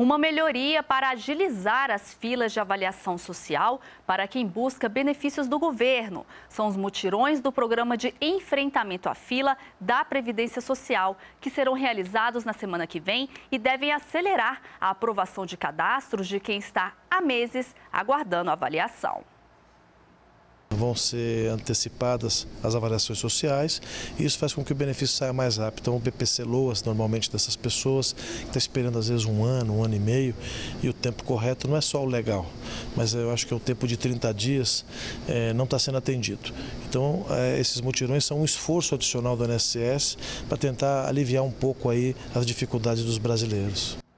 Uma melhoria para agilizar as filas de avaliação social para quem busca benefícios do governo. São os mutirões do programa de enfrentamento à fila da Previdência Social, que serão realizados na semana que vem e devem acelerar a aprovação de cadastros de quem está há meses aguardando a avaliação vão ser antecipadas as avaliações sociais e isso faz com que o benefício saia mais rápido. Então o BPC LOAS normalmente dessas pessoas que está esperando às vezes um ano, um ano e meio e o tempo correto não é só o legal, mas eu acho que é o tempo de 30 dias é, não está sendo atendido. Então é, esses mutirões são um esforço adicional do INSS para tentar aliviar um pouco aí as dificuldades dos brasileiros.